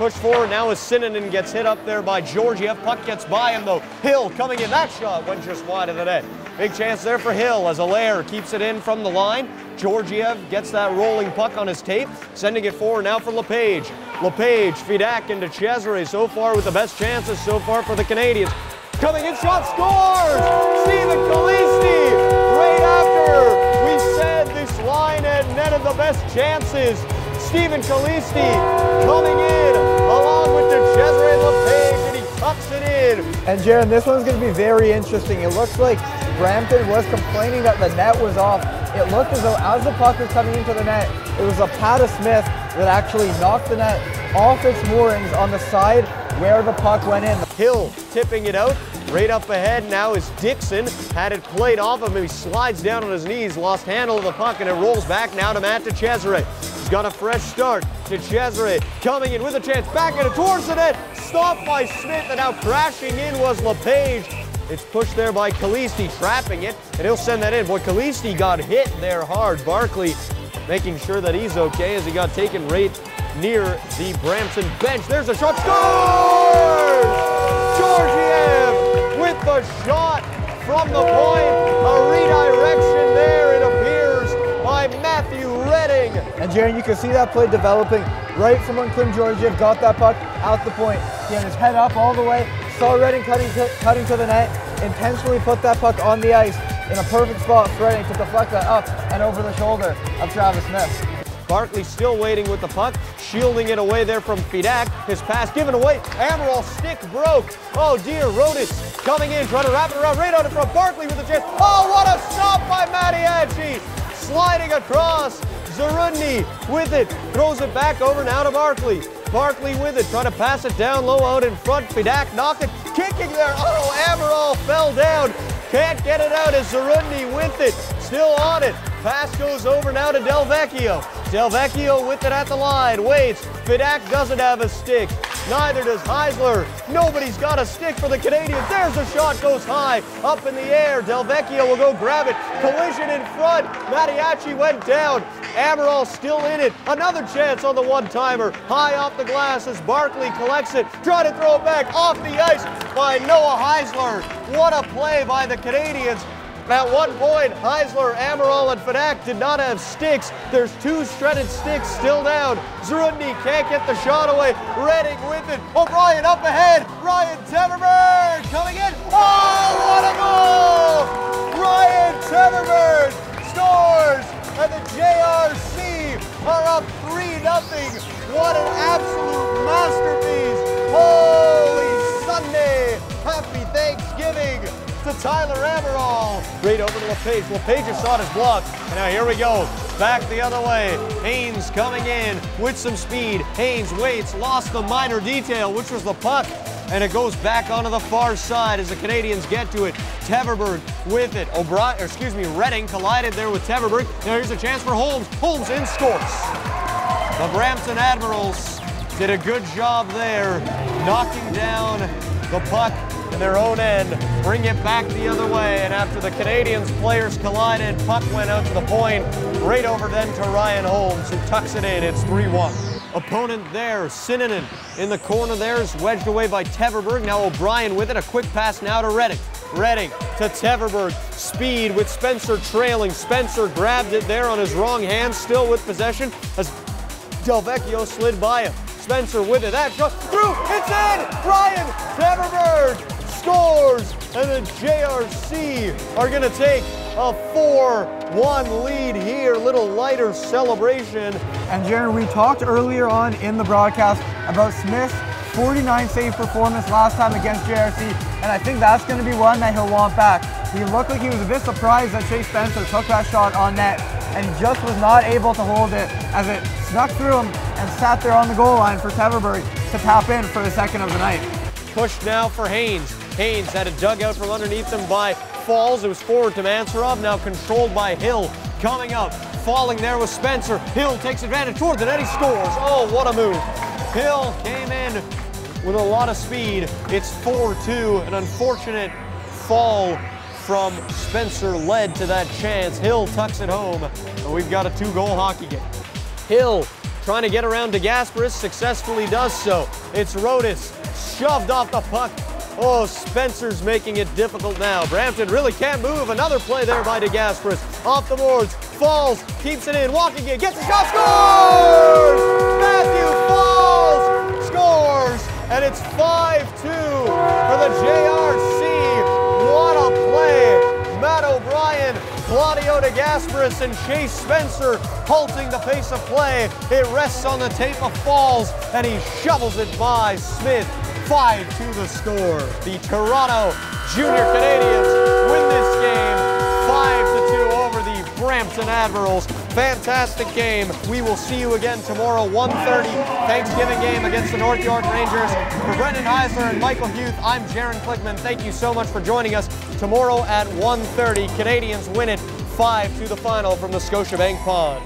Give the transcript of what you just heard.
Push forward now as Sinanen gets hit up there by Georgiev. Puck gets by him though. Hill coming in. That shot went just wide of the net. Big chance there for Hill as Allaire keeps it in from the line. Georgiev gets that rolling puck on his tape, sending it forward now for LePage. LePage, Fidak into Cesare so far with the best chances so far for the Canadiens. Coming in, shot scores! Stephen Kalisti right after we said this line had netted the best chances. Stephen Kalisti coming in along the Cesare LePage and he tucks it in. And Jaron, this one's going to be very interesting. It looks like Brampton was complaining that the net was off. It looked as though as the puck was coming into the net, it was a Pata Smith that actually knocked the net off its moorings on the side where the puck went in. Hill tipping it out. Right up ahead now is Dixon. Had it played off of him. He slides down on his knees, lost handle of the puck, and it rolls back now to Matt Cesare. He's got a fresh start. Cesare coming in with a chance. Back into towards the net. Stopped by Smith, and now crashing in was LePage. It's pushed there by Kalisti, trapping it, and he'll send that in. Boy, Kalisti got hit there hard. Barkley making sure that he's okay as he got taken right near the Brampton bench. There's a shot. Scores! Georgiev with the shot from the point. And Jaron, you can see that play developing right from when Klim Georgiev got that puck out the point. He had his head up all the way, saw Redding cutting to, cutting to the net, intentionally put that puck on the ice in a perfect spot for Redding to deflect that up and over the shoulder of Travis Smith. Barkley still waiting with the puck, shielding it away there from Fidak. His pass given away. Amaral stick broke. Oh dear, Rodis coming in, trying to wrap it around right on it from Barkley with a chance. Oh, what a stop by Mattiacci! Sliding across. Zarudny with it, throws it back over now to Barkley. Barkley with it, trying to pass it down low out in front. Fidak knocked it, kicking there. Oh, Amaral fell down. Can't get it out as Zarudny with it, still on it. Pass goes over now to Del Vecchio. Del Vecchio with it at the line, waits. Fidak doesn't have a stick. Neither does Heisler. Nobody's got a stick for the Canadiens. There's a shot, goes high, up in the air. Delvecchio will go grab it. Collision in front. Mattiacci went down. Amaral still in it. Another chance on the one-timer. High off the glass as Barkley collects it. Try to throw it back off the ice by Noah Heisler. What a play by the Canadiens. At one point, Heisler, Amaral, and Fidak did not have sticks. There's two shredded sticks still down. Zarudny can't get the shot away. Redding with it. Oh, O'Brien up ahead. Ryan Teverberg coming in. Right over to LePage. LePage's shot is blocked. And now here we go. Back the other way. Haynes coming in with some speed. Haynes waits, lost the minor detail, which was the puck. And it goes back onto the far side as the Canadiens get to it. Teverberg with it. O'Brien, excuse me, Redding collided there with Teverberg. Now here's a chance for Holmes. Holmes in scores. The Brampton Admirals did a good job there, knocking down the puck in their own end, bring it back the other way, and after the Canadiens players collided, puck went out to the point, right over then to Ryan Holmes, who tucks it in. It's 3-1. Opponent there, Sinanen in the corner there is wedged away by Teverberg. Now O'Brien with it, a quick pass now to Redding. Redding to Teverberg, speed with Spencer trailing. Spencer grabbed it there on his wrong hand, still with possession as Delvecchio slid by him. Spencer with it, that shot through, it's in! Ryan Teverberg scores, and the JRC are going to take a 4-1 lead here. Little lighter celebration. And Jaron, we talked earlier on in the broadcast about Smith's 49 save performance last time against JRC, and I think that's going to be one that he'll want back. He looked like he was a bit surprised that Chase Spencer took that shot on net, and just was not able to hold it as it snuck through him and sat there on the goal line for Teverberg to tap in for the second of the night. Push now for Haynes. Haynes had a dugout from underneath him by Falls. It was forward to Mansurov, now controlled by Hill. Coming up, falling there with Spencer. Hill takes advantage towards it and he scores. Oh, what a move. Hill came in with a lot of speed. It's 4-2, an unfortunate fall from Spencer led to that chance. Hill tucks it home, and we've got a two-goal hockey game. Hill trying to get around to DeGasperis, successfully does so. It's Rodas, shoved off the puck. Oh, Spencer's making it difficult now. Brampton really can't move. Another play there by DeGasperis. Off the boards, falls, keeps it in, walking in, gets a shot, scores! Matthew Falls scores, and it's 5-2 for the JRC. What a play! Matt O'Brien, Claudio DeGasperis, and Chase Spencer halting the pace of play. It rests on the tape of Falls, and he shovels it by Smith. 5 to the score. The Toronto Junior Canadiens win this game 5 to 2 over the Brampton Admirals. Fantastic game. We will see you again tomorrow, 1.30, Thanksgiving game against the North York Rangers. For Brendan Heisler and Michael Huth, I'm Jaron Klickman. Thank you so much for joining us. Tomorrow at 1.30, Canadiens win it 5 to the final from the Scotiabank Pond.